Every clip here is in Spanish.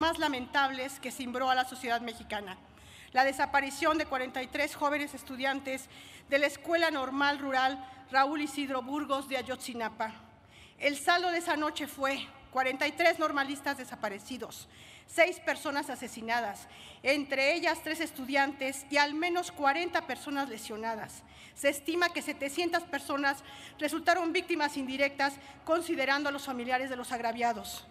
más lamentables que cimbró a la sociedad mexicana. La desaparición de 43 jóvenes estudiantes de la Escuela Normal Rural Raúl Isidro Burgos de Ayotzinapa. El saldo de esa noche fue 43 normalistas desaparecidos, seis personas asesinadas, entre ellas tres estudiantes y al menos 40 personas lesionadas. Se estima que 700 personas resultaron víctimas indirectas considerando a los familiares de los agraviados.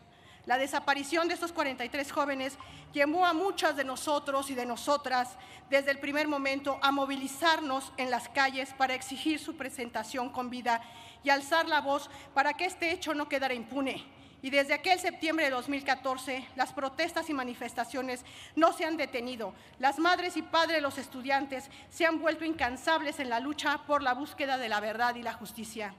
La desaparición de estos 43 jóvenes llevó a muchas de nosotros y de nosotras desde el primer momento a movilizarnos en las calles para exigir su presentación con vida y alzar la voz para que este hecho no quedara impune. Y desde aquel septiembre de 2014, las protestas y manifestaciones no se han detenido. Las madres y padres de los estudiantes se han vuelto incansables en la lucha por la búsqueda de la verdad y la justicia.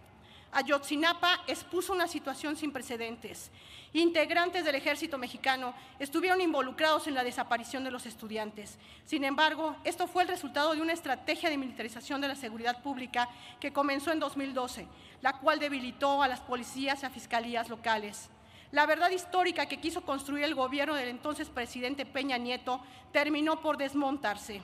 Ayotzinapa expuso una situación sin precedentes. Integrantes del ejército mexicano estuvieron involucrados en la desaparición de los estudiantes. Sin embargo, esto fue el resultado de una estrategia de militarización de la seguridad pública que comenzó en 2012, la cual debilitó a las policías y a fiscalías locales. La verdad histórica que quiso construir el gobierno del entonces presidente Peña Nieto terminó por desmontarse.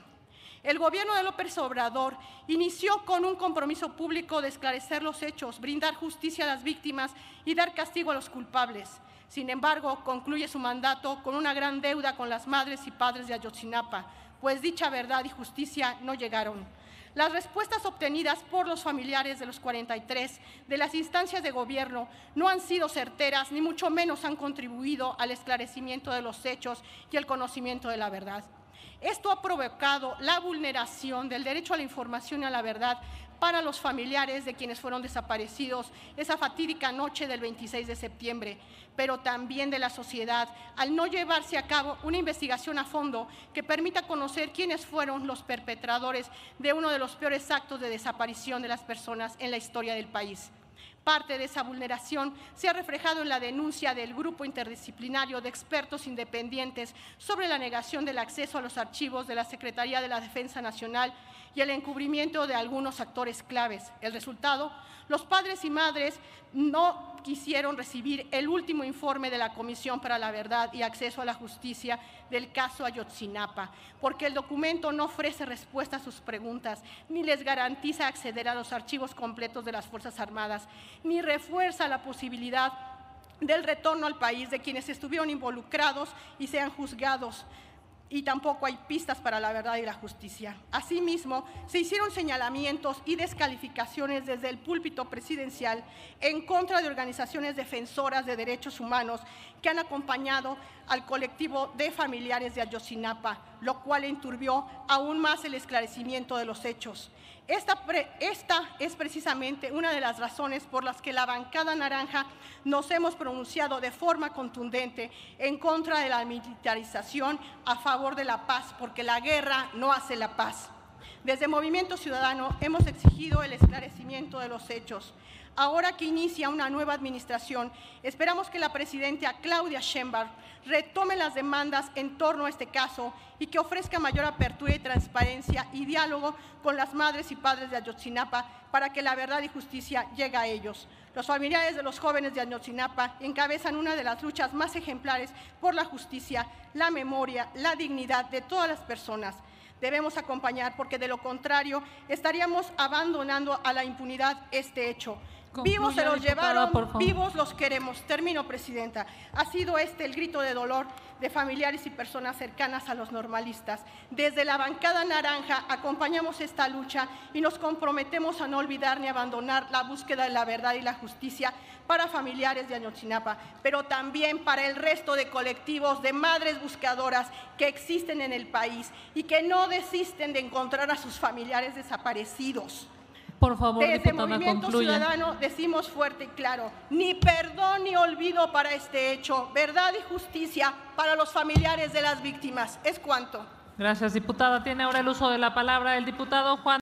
El gobierno de López Obrador inició con un compromiso público de esclarecer los hechos, brindar justicia a las víctimas y dar castigo a los culpables. Sin embargo, concluye su mandato con una gran deuda con las madres y padres de Ayotzinapa, pues dicha verdad y justicia no llegaron. Las respuestas obtenidas por los familiares de los 43 de las instancias de gobierno no han sido certeras ni mucho menos han contribuido al esclarecimiento de los hechos y el conocimiento de la verdad. Esto ha provocado la vulneración del derecho a la información y a la verdad para los familiares de quienes fueron desaparecidos esa fatídica noche del 26 de septiembre, pero también de la sociedad, al no llevarse a cabo una investigación a fondo que permita conocer quiénes fueron los perpetradores de uno de los peores actos de desaparición de las personas en la historia del país. Parte de esa vulneración se ha reflejado en la denuncia del Grupo Interdisciplinario de Expertos Independientes sobre la negación del acceso a los archivos de la Secretaría de la Defensa Nacional y el encubrimiento de algunos actores claves. El resultado, los padres y madres no quisieron recibir el último informe de la Comisión para la Verdad y Acceso a la Justicia del caso Ayotzinapa, porque el documento no ofrece respuesta a sus preguntas, ni les garantiza acceder a los archivos completos de las Fuerzas Armadas, ni refuerza la posibilidad del retorno al país de quienes estuvieron involucrados y sean juzgados y tampoco hay pistas para la verdad y la justicia. Asimismo, se hicieron señalamientos y descalificaciones desde el púlpito presidencial en contra de organizaciones defensoras de derechos humanos que han acompañado al colectivo de familiares de Ayotzinapa, lo cual enturbió aún más el esclarecimiento de los hechos. Esta, es precisamente una de las razones por las que la bancada naranja nos hemos pronunciado de forma contundente en contra de la militarización a favor de la paz, porque la guerra no hace la paz. Desde Movimiento Ciudadano hemos exigido el esclarecimiento de los hechos. Ahora que inicia una nueva administración, esperamos que la presidenta Claudia Sheinbaum retome las demandas en torno a este caso y que ofrezca mayor apertura y transparencia y diálogo con las madres y padres de Ayotzinapa para que la verdad y justicia llegue a ellos. Los familiares de los jóvenes de Ayotzinapa encabezan una de las luchas más ejemplares por la justicia, la memoria, la dignidad de todas las personas debemos acompañar, porque de lo contrario estaríamos abandonando a la impunidad este hecho. Vivos se los llevaron, vivos los queremos. Termino, Presidenta. Ha sido este el grito de dolor de familiares y personas cercanas a los normalistas. Desde la bancada naranja acompañamos esta lucha y nos comprometemos a no olvidar ni abandonar la búsqueda de la verdad y la justicia para familiares de Ayotzinapa, pero también para el resto de colectivos de madres buscadoras que existen en el país y que no desisten de encontrar a sus familiares desaparecidos. Por favor, Desde Movimiento Ciudadano decimos fuerte y claro, ni perdón ni olvido para este hecho, verdad y justicia para los familiares de las víctimas. Es cuanto. Gracias, diputada. Tiene ahora el uso de la palabra el diputado Juan.